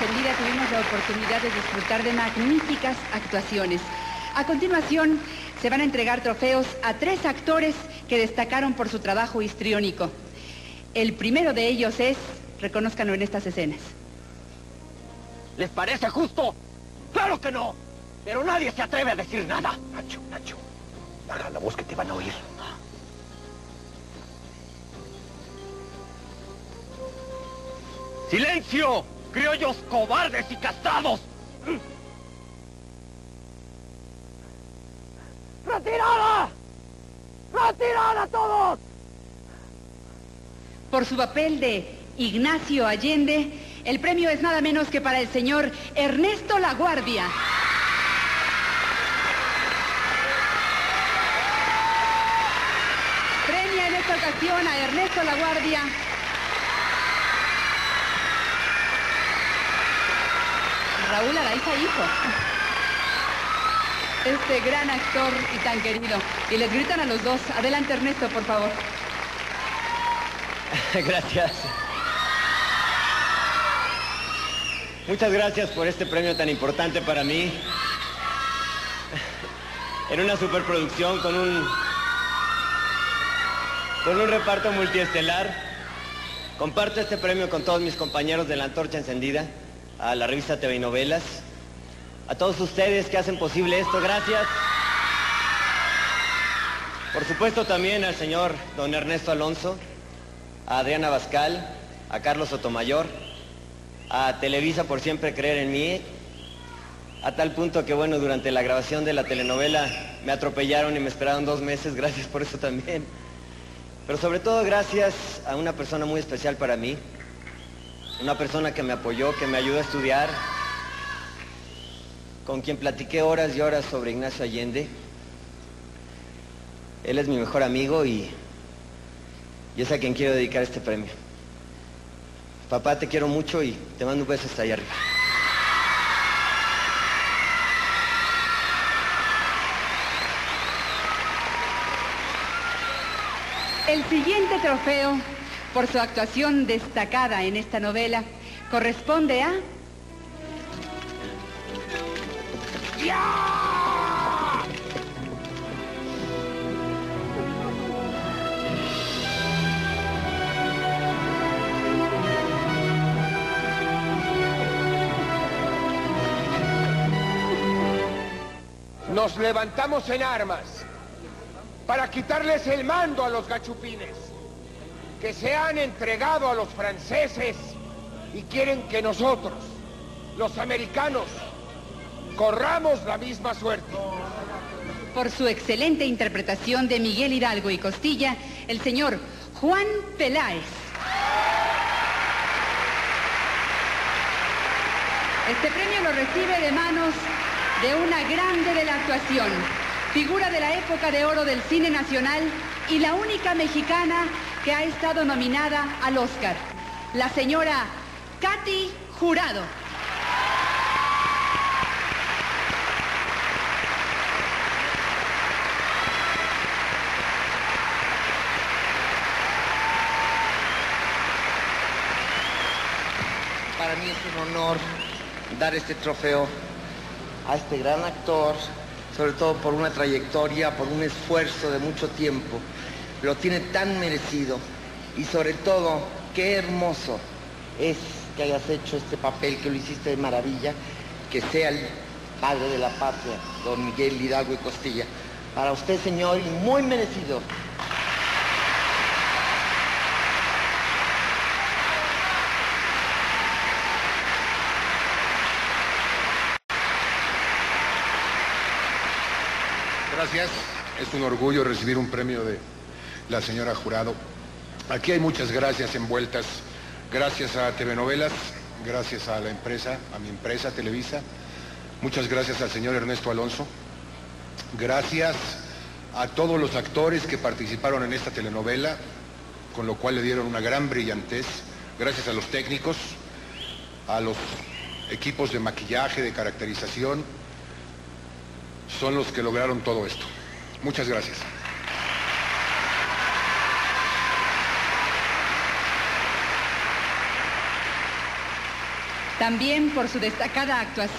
Encendida tuvimos la oportunidad de disfrutar de magníficas actuaciones. A continuación, se van a entregar trofeos a tres actores que destacaron por su trabajo histriónico. El primero de ellos es, reconózcanlo en estas escenas. ¿Les parece justo? ¡Claro que no! Pero nadie se atreve a decir nada. Nacho, Nacho, baja la voz que te van a oír. ¡Silencio! ¡Criollos cobardes y castrados! ¡Retirada! ¡Retirada todos! Por su papel de Ignacio Allende, el premio es nada menos que para el señor Ernesto Laguardia. Premia en esta ocasión a Ernesto Laguardia. Raúl Araiza, hijo. Este gran actor y tan querido. Y les gritan a los dos. Adelante, Ernesto, por favor. Gracias. Muchas gracias por este premio tan importante para mí. En una superproducción con un con un reparto multiestelar. Comparto este premio con todos mis compañeros de la Antorcha Encendida, a la revista TV Novelas, a todos ustedes que hacen posible esto, gracias. Por supuesto también al señor don Ernesto Alonso, a Adriana Bascal, a Carlos Sotomayor, a Televisa por siempre creer en mí, a tal punto que bueno, durante la grabación de la telenovela me atropellaron y me esperaron dos meses, gracias por eso también. Pero sobre todo gracias a una persona muy especial para mí, una persona que me apoyó, que me ayudó a estudiar, con quien platiqué horas y horas sobre Ignacio Allende. Él es mi mejor amigo y, es a quien quiero dedicar este premio. Papá, te quiero mucho y te mando un beso hasta allá arriba. El siguiente trofeo, por su actuación destacada en esta novela, corresponde a... Nos levantamos en armas para quitarles el mando a los gachupines, que se han entregado a los franceses y quieren que nosotros, los americanos, corramos la misma suerte. Por su excelente interpretación de Miguel Hidalgo y Costilla, el señor Juan Peláez. Este premio lo recibe de manos de una grande de la actuación, figura de la época de oro del cine nacional y la única mexicana que ha estado nominada al Oscar, la señora Katy Jurado. Para mí es un honor dar este trofeo a este gran actor, sobre todo por una trayectoria, por un esfuerzo de mucho tiempo. Lo tiene tan merecido y sobre todo, qué hermoso es que hayas hecho este papel, que lo hiciste de maravilla, que sea el padre de la patria, don Miguel Hidalgo y Costilla. Para usted, señor, y muy merecido. Gracias. Es un orgullo recibir un premio de la señora Jurado. Aquí hay muchas gracias envueltas. Gracias a TV Novelas, gracias a la empresa, a mi empresa Televisa. Muchas gracias al señor Ernesto Alonso. Gracias a todos los actores que participaron en esta telenovela, con lo cual le dieron una gran brillantez. Gracias a los técnicos, a los equipos de maquillaje, de caracterización, son los que lograron todo esto. Muchas gracias. También por su destacada actuación.